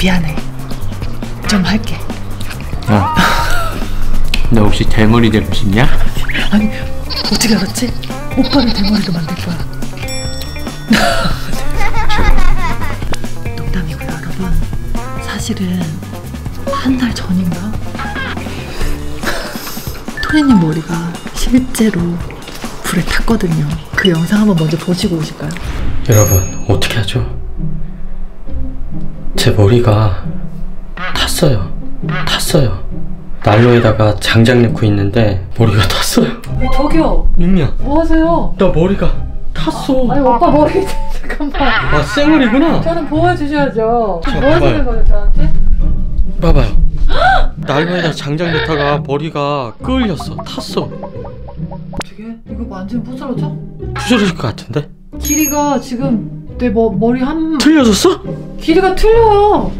미안해. 좀 할게. 야, 너 혹시 대머리 되고 싶냐? 아니 어떻게 알았지? 오빠를 대머리로 만들 거야. 농담이고요, 여러분. 사실은 한 달 전인가 토니님 머리가 실제로 불에 탔거든요. 그 영상 한번 먼저 보시고 오실까요? 여러분 어떻게 하죠? 제 머리가 탔어요. 탔어요. 난로에다가 장작 넣고 있는데 머리가 탔어요. 저기요, 윤미야, 뭐 하세요? 나 머리가 탔어. 아니 오빠 머리 잠깐만. 아 쌩얼이구나. 저는 보여주셔야죠. 자, 뭐 하시는. 거예요, 저한테? 봐봐요. 난로에다 장작 넣다가 머리가 끌렸어. 탔어. 어떻게? 이거 만지면 부스러져? 부서질 것 같은데? 길이가 지금 내 머, 머리 한 틀려졌어? 길이가 틀려요.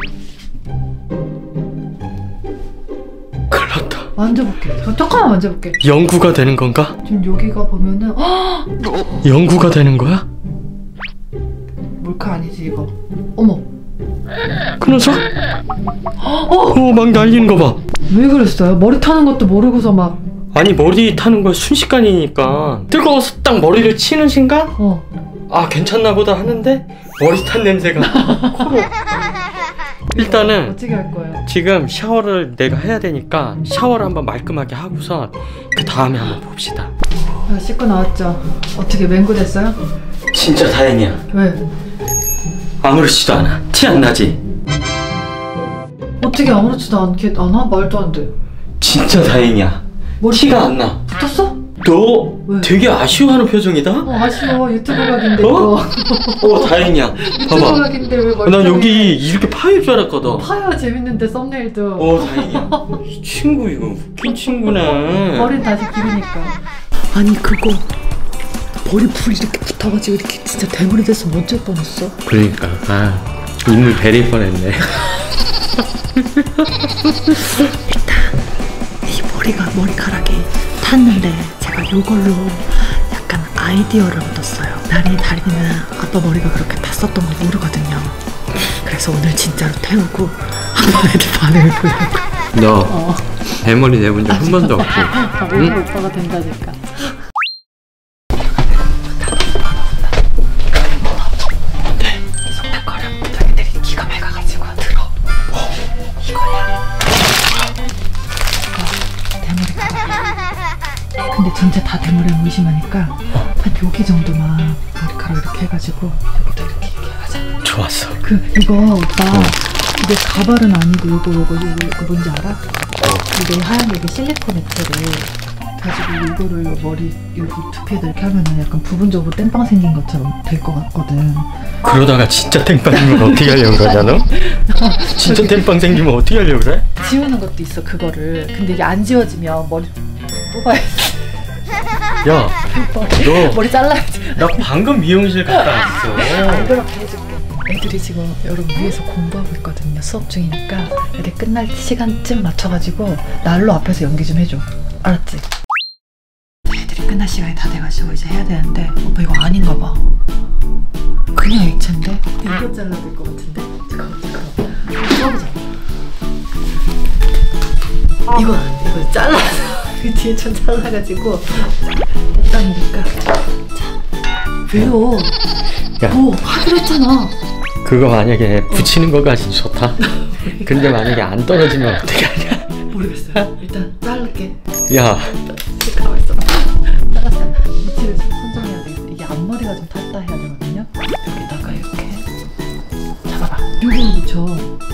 큰일 났다. 만져볼게. 잠깐- 잠깐만 만져볼게. 영구가 되는 건가? 지금 여기가 보면은 헉! 영구가 되는 거야? 몰카 아니지 이거. 어머. 끊어져? 어? 어, 막 날리는 거 봐. 왜 그랬어요? 머리 타는 것도 모르고서 막 아니 머리 타는 건 순식간이니까 뜨거워서 딱 머리를 치는 순간 어. 아 괜찮나 보다 하는데 머리 탄 냄새가 코로 일단은 어떻게 할 거예요? 지금 샤워를 내가 해야 되니까 샤워를 한번 말끔하게 하고선 그 다음에 한번 봅시다 아, 씻고 나왔죠. 어떻게 맹구 됐어요? 진짜 다행이야 왜? 아무렇지도 않아 티 안 나지? 어떻게 아무렇지도 않게 안와 말도 안 돼. 진짜 다행이야 머리 티가 안나 붙었어? 너 왜? 되게 아쉬워하는 표정이다? 어 아쉬워. 유튜브 각인데 어? 어 다행이야. 유튜브 봐봐. 각인데 왜 머리 난 타는 여기 이렇게 파일 줄 알았거든. 파야 재밌는데 썸네일도. 어 다행이야. 이 친구 이거 웃긴 친구네. 머리는 다시 기르니까. 아니 그거 머리 불 이렇게 붙어가지고 이렇게 진짜 대머리 됐으면 어쩔 뻔했어? 그러니까. 아 인물 베릴 뻔했네. 이 머리가 머리카락이 탔는데 이걸로 약간 아이디어를 얻었어요. 나리 다리는 아빠 머리가 그렇게 탔었던 거 모르거든요. 그래서 오늘 진짜로 태우고 한번 애들 반응을 보려고. 너 어. 대머리 내본 적 한 번도 없고. 오늘 오빠가 된다니까 전체 다 대머리를 의심하니까 한 여기 정도만 머리카락 이렇게 해가지고 여기도 이렇게 이렇게 하자 좋았어 그 이거 오빠 이게 가발은 아니고 요거 요거 요거 이거 뭔지 알아? 이게 하얀 게 이게 실리콘 액체를 가지고 이거를 요 머리 여기 두피에다 이렇게 하면은 약간 부분적으로 땜빵 생긴 것처럼 될 것 같거든. 그러다가 진짜 땡빵 생기면 어떻게 하려고 그러냐 너? 진짜 땡빵 생기면 어떻게 하려고 그래? 지우는 것도 있어 그거를. 근데 이게 안 지워지면 머리 뽑아야지. 야 너. 머리 잘라야지. 나 방금 미용실 갔다 안 왔어 그렇게 해줄게. 애들이 지금 여러분 위에서 공부하고 있거든요. 수업 중이니까 애들 끝날 시간쯤 맞춰가지고 난로 앞에서 연기 좀 해줘. 알았지? 애들이 끝날 시간이 다 돼가지고 이제 해야 되는데 오빠 이거 아닌가 봐. 그냥 액체인데? 이거 잘라야 될 것 같은데? 잠깐만 잠깐만. 이거 이거 잘라서 그 뒤에 좀 잘라가지고. 자 왜요? 야 뭐 하기로 했잖아. 그거 만약에 붙이는 거까지 좋다 근데 만약에 안 떨어지면 어떻게 하냐 모르겠어요. 일단 자를게. 야 가만 있어. 위치를 좀 선정해야 되겠어. 이게 앞머리가 좀 탔다 해야 되거든요. 여기다가 이렇게 잡아봐. 여기 붙여.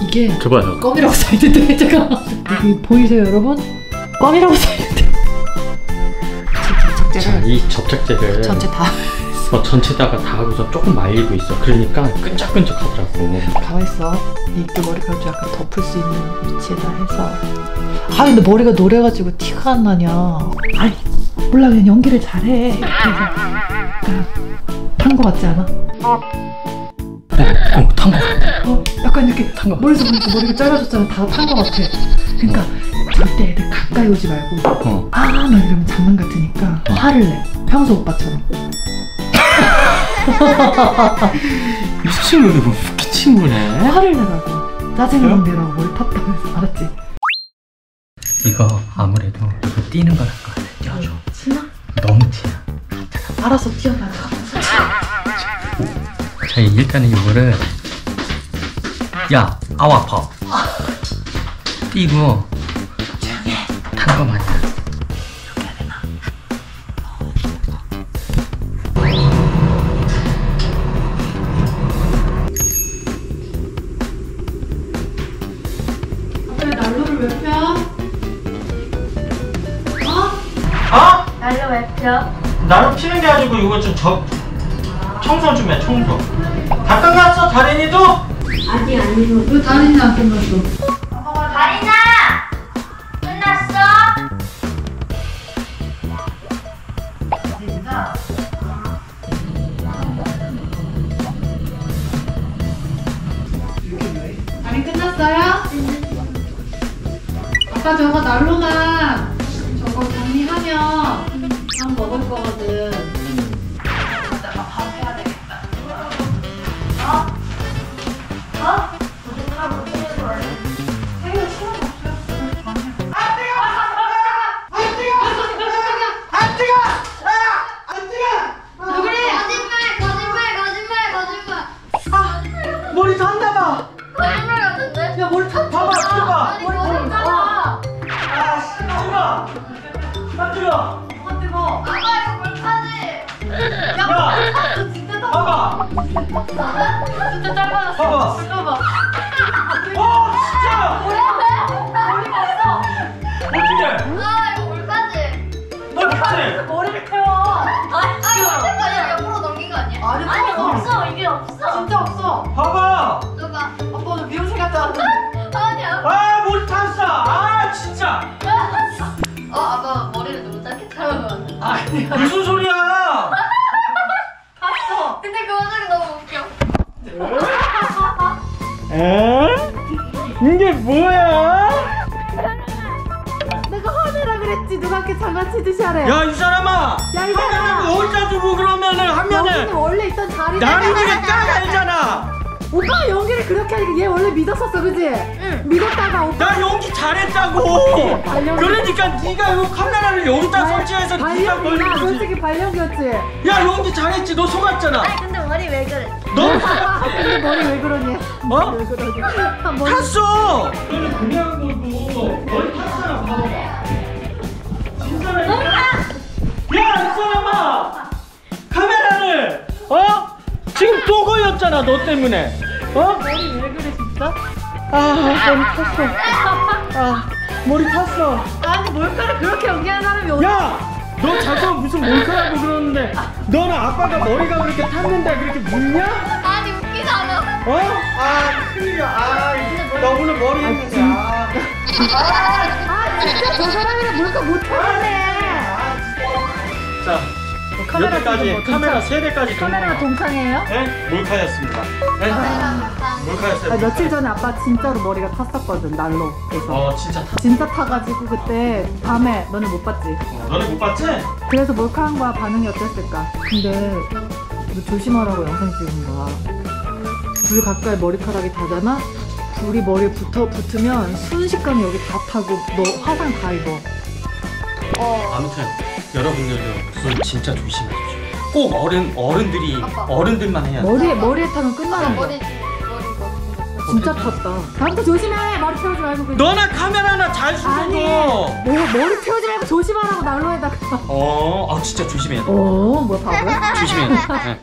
이게 줘봐요 껌이라고 써있는데 잠깐만. 여기 보이세요 여러분? 껌이라고 접착제를 이 접착제를 전체 다 어, 전체다가 다 하고서 조금 말리고 있어 그러니까 끈적끈적 하더라고 가만 있어. 이때 머리카락 좀 약간 덮을 수 있는 위치에다 해서. 아 근데 머리가 노래가지고 티가 안 나냐? 아니 몰라 그냥 연기를 잘해. 이렇게 해서 약간 탄거 같지 않아? 어, 탄거 같아 어 약간 이렇게 탄 거. 머리에서 보니까 머리가 짧아졌잖아. 다 탄 거 같아. 그러니까 절대 애들 가까이 오지 말고 어. 아 막 이러면 장난 같으니까 화를 내. 평소 오빠처럼. 이 친구 이거 웃기 친구네. 화를 내라고 짜증을 내라고 뭘 탔다면서 알았지? 이거 아무래도 이거 뛰는 걸할것 같아. 띄워줘. 신나? 너무 티나. 알아서 뛰어나가 저희 일단은 이거를 야 아우 아파 뛰고 탄거 마냥 왜 난로를 왜 펴? 어? 아? 날로 왜 펴? 나를 피는 게 아니고 이거 좀 저, 청소 좀해 청소 다 끝났어 다린이도? 아직 아니고 왜 다리는 안 끝났어? 다리나! 끝났어? 다리 끝났어요? 아빠 저거 난로만 저거 정리하면 밥 먹을 거거든 진짜 짧아졌어. 봐봐 에? 이게 뭐야? 내가 화내라 그랬지 누가 이렇게 장난치듯이 하래 야 이 사람아 야, 이 사람아. 어디다 두고 그러면은 여기는 하면은 원래 있던 자리 나린이가 딱 알잖아 오빠가 연기를 그렇게 하니까 얘 원래 믿었었어 그지? 응 믿었다가 오빠 나 연기 잘했다고 발연기. 그러니까 네가 이 카메라를 여기다 설치해서 네가 발연기야 걸리지 솔직히 발연기였지? 야 연기 잘했지 너 속았잖아 아니 근데 머리 왜 그래? 너아 근데 머리 왜 그러니? 어? 왜 그러니? 아, 머리 탔어 너는 그냥 걸고 머리 탔잖아 봐봐 진짜라니까 야이 사람아 카메라를 어? 걸렸잖아 너 때문에 어? 머리 왜 그래 진짜? 아 머리 탔어 아 머리 탔어 아니 뭘까를 그렇게 연기하는 사람이 어디 야! 너 자꾸 무슨 몰카라고 그러는데 너는 아빠가 머리가 그렇게 탔는데 그렇게 묻냐? 아니 웃기잖아 어? 아 큰일이야 아나 오늘 머리 했는데 아. 아 진짜 저 사람이랑 뭘까 못하네 자 카메라 여기까지 지금 뭐 카메라 세 대까지 카메라가 동창이에요? 네? 몰카였습니다 네? 몰카였어요 아, 며칠 전에 아빠 진짜로 머리가 탔었거든 날로 그래서 어 진짜 탔 진짜 타가지고 그때 밤에 너네 못 봤지? 어, 너네 못 봤지? 그래서 몰카한 거야 반응이 어땠을까? 근데 이거 조심하라고 영상 찍은 거야. 불 가까이 머리카락이 닿잖아? 불이 머리에 붙어 붙으면 순식간에 여기 다 타고 너 화상 다 입어. 아무튼 여러분들도 손 진짜 조심해주십시오 꼭 어른, 어른들이 아빠. 어른들만 해야 돼 머리에 머리에 타면 끝나는 거야. 머리 머리 거 진짜 탔다. 다음부터 조심해. 머리 태우지 말고 그냥. 너나 카메라나 잘 아니, 뭐 머리 태우지 말고 조심하라고 난로에다가. 어, 아 진짜 조심해야 돼 어, 뭐야 바보야? 조심해야 돼 네.